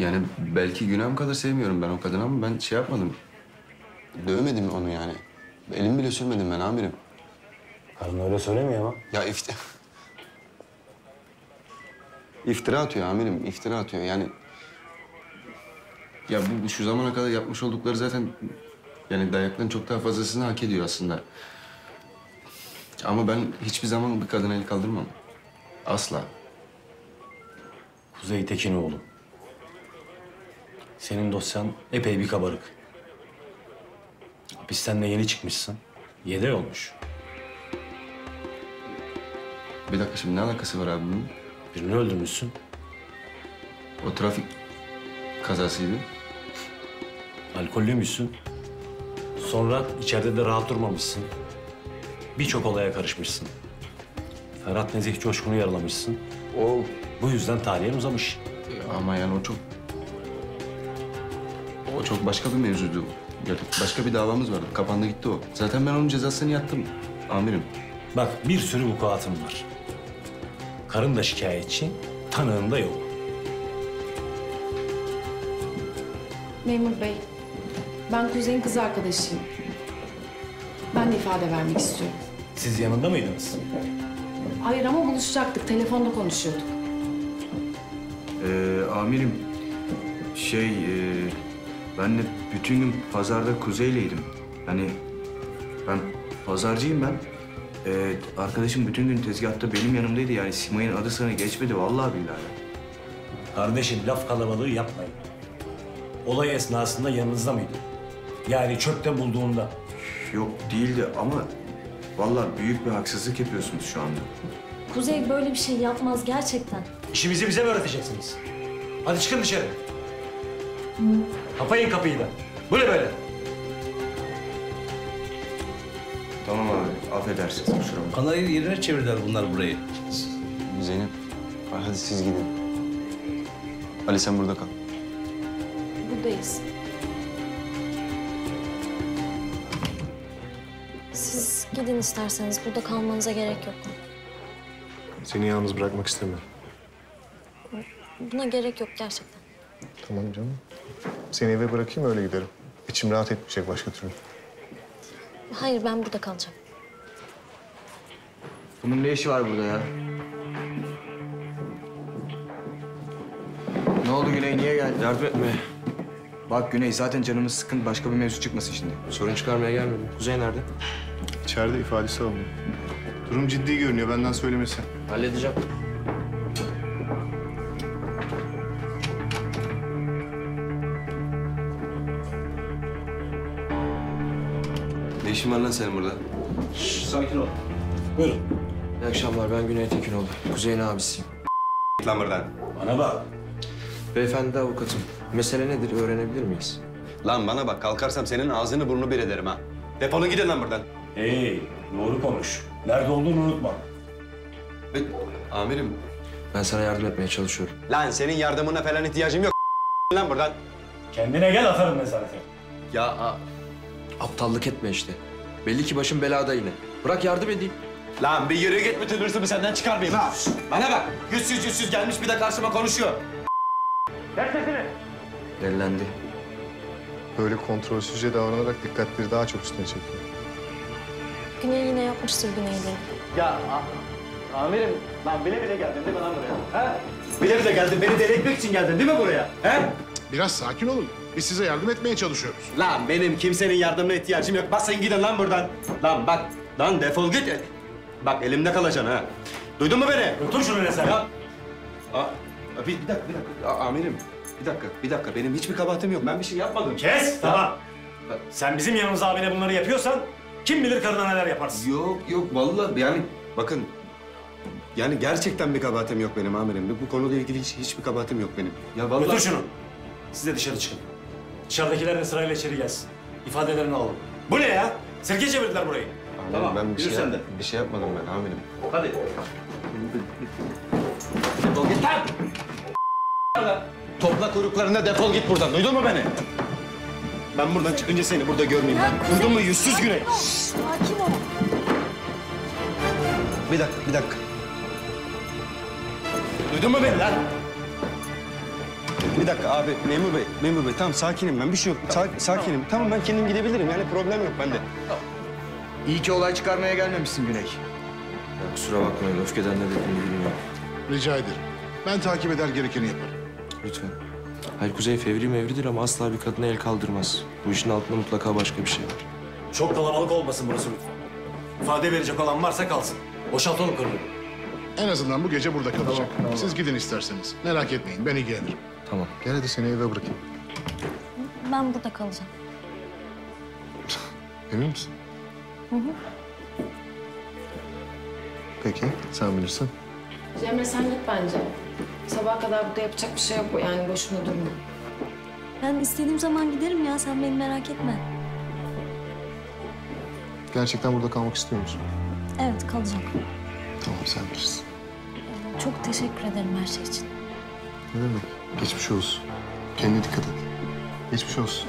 Yani belki günahım kadar sevmiyorum ben o kadını ama ben şey yapmadım. Dövmedim onu yani. Elimi bile sürmedim ben amirim. Karın öyle söylemiyor ama. Ya iftira... iftira atıyor amirim, iftira atıyor. Yani... Ya bu, bu şu zamana kadar yapmış oldukları zaten... Yani dayakların çok daha fazlasını hak ediyor aslında. Ama ben hiçbir zaman bir kadına el kaldırmam. Asla. Kuzey Tekinoğlu. Senin dosyan epey bir kabarık. Hapisten de yeni çıkmışsın. Yedi olmuş. Bir dakika şimdi ne alakası var abi bunun? Birini öldürmüşsün. O trafik kazasıydı. Alkollüymüşsün. Sonra içeride de rahat durmamışsın. Birçok olaya karışmışsın. Ferhat Nezih Coşkun'u yaralamışsın. O Bu yüzden talihin uzamış. ama yani o çok... O çok başka bir mevzuydu. Yani başka bir davamız vardı. Kapandı gitti o. Zaten ben onun cezasını yattım amirim. Bak bir sürü vukuatın var. Karın da şikayetçi, tanığın da yok. Memur bey, ben Kuzey'in kız arkadaşıyım. Ben de ifade vermek istiyorum. Siz yanında mıydınız? Hayır ama buluşacaktık, telefonda konuşuyorduk. Ee, amirim, şey, e, ben de bütün gün pazarda kuzeyleydim. Hani ben pazarcıyım ben. Ee, arkadaşım bütün gün tezgahta benim yanımdaydı. Yani Simay'ın adı sana geçmedi vallahi billahi. Kardeşim laf kalabalığı yapmayın. Olay esnasında yanınızda mıydı? Yani çöpte bulduğunda. Yok değildi ama vallahi büyük bir haksızlık yapıyorsunuz şu anda. Kuzey böyle bir şey yapmaz gerçekten. İşimizi bize mi öğreteceksiniz? Hadi çıkın dışarı. Kapayın kapıyı da. Bu ne böyle? Tamam abi, affedersiniz kusura bakma. Kanayı yerine çevirdiler bunlar burayı. Zeynep, hadi siz gidin. Ali sen burada kal. Buradayız. Siz gidin isterseniz. Burada kalmanıza gerek yok. Seni yalnız bırakmak istemiyorum. Buna gerek yok gerçekten. Tamam canım. Seni eve bırakayım öyle giderim. İçim rahat etmeyecek başka türlü. Hayır ben burada kalacağım. Bunun ne işi var burada ya? Ne oldu Güney, niye geldin? Yardım etme. Bak Güney, zaten canımız sıkın, başka bir mevzu çıkmasın şimdi. Sorun çıkarmaya gelmedim. Kuzey nerede? İçeride ifadesi alınıyor. Durum ciddi görünüyor benden söylemesi. Halledeceğim. İşin var lan senin burada? Sakin ol. Buyurun. İyi akşamlar. Ben Güney Tekinoğlu. Kuzey'in abisiyim. Lan buradan. Bana bak. Beyefendi avukatım. Mesele nedir öğrenebilir miyiz? Lan bana bak kalkarsam senin ağzını burnunu bir ederim ha. Defolun gidin lan buradan. Hey, doğru konuş. Nerede olduğunu unutma. Ve, amirim. Ben sana yardım etmeye çalışıyorum. Lan senin yardımına falan ihtiyacım yok. lan buradan. Kendine gel atarım nezarete. Ya a- aptallık etme işte. Belli ki başım belada yine. Bırak yardım edeyim. Lan bir yürü git bütün hırsımı senden çıkarmayayım ha. Bana bak. Yüzsüz yüzsüz gelmiş bir de karşıma konuşuyor. Dellendi. Böyle kontrolsüzce davranarak dikkatleri daha çok üstüne çekiyor. Güney yine yapmıştır Güney'de. Amirim, lan bile bile geldin değil mi lan buraya? Ha? Bile bile geldin beni deli etmek için geldin değil mi buraya? He? Biraz sakin olun. Biz size yardım etmeye çalışıyoruz. Lan benim kimsenin yardımına ihtiyacım yok. Bak sen gidin lan buradan. Lan bak. Lan defol git. Bak elimde kalacaksın ha. Duydun mu beni? Götür şunu nezarete. Ya. Aa, bir, bir dakika, bir dakika. Aa, amirim, bir dakika, bir dakika. Benim hiçbir kabahatim yok. Ben bir şey yapmadım. Kes, tamam. Sen bizim yanımıza abine bunları yapıyorsan kim bilir karına neler yaparsın. Yok, yok. Vallahi yani bakın. Yani gerçekten bir kabahatim yok benim amirim. Bu konuyla ilgili hiç, hiçbir kabahatim yok benim. Ya vallahi... Götür şunu. Siz de dışarı çıkın. Dışarıdakiler de sırayla içeri gelsin. İfadelerini alalım. Bu ne ya? Sirke çevirdiler burayı. Amirim, Tamam, ben bir yürü şey, sen de. bir şey yapmadım ben amirim. Hadi. Defol git lan! Topla kuyruklarını defol git buradan. Duydun mu beni? Ben buradan çıkınca seni burada görmeyeyim. Duydun mu yüzsüz güney? Sakin ol. Bir dakika, bir dakika. Duydun mu beni lan? Bir dakika abi, memur bey, memur bey. Tamam sakinim ben, bir şey yok. Sa- sakinim. Tamam ben kendim gidebilirim. Yani problem yok bende. İyi ki olay çıkarmaya gelmemişsin Güney. Ya kusura bakmayın öfkeden ne dediğimi bilmiyorum. Rica ederim. Ben takip eder gerekeni yaparım. Lütfen. Hayır Kuzey fevri mevridir ama asla bir kadına el kaldırmaz. Bu işin altında mutlaka başka bir şey var. Çok kalabalık olmasın burası lütfen. İfade verecek olan varsa kalsın. Boşaltalım konuyu. En azından bu gece burada kalacak. Siz gidin isterseniz. Merak etmeyin ben ilgilenirim. Tamam. Gel hadi seni eve bırakayım. Ben burada kalacağım. Emin misin? Peki, sen bilirsin. Cemre sen git bence. Sabaha kadar burada yapacak bir şey yok yani boşuna durma. Ben istediğim zaman giderim ya sen beni merak etme. Gerçekten burada kalmak istiyor musun? Evet kalacağım. Tamam, sen bilirsin. Çok teşekkür ederim her şey için. Ne demek? Geçmiş olsun. Kendine dikkat et. Geçmiş olsun.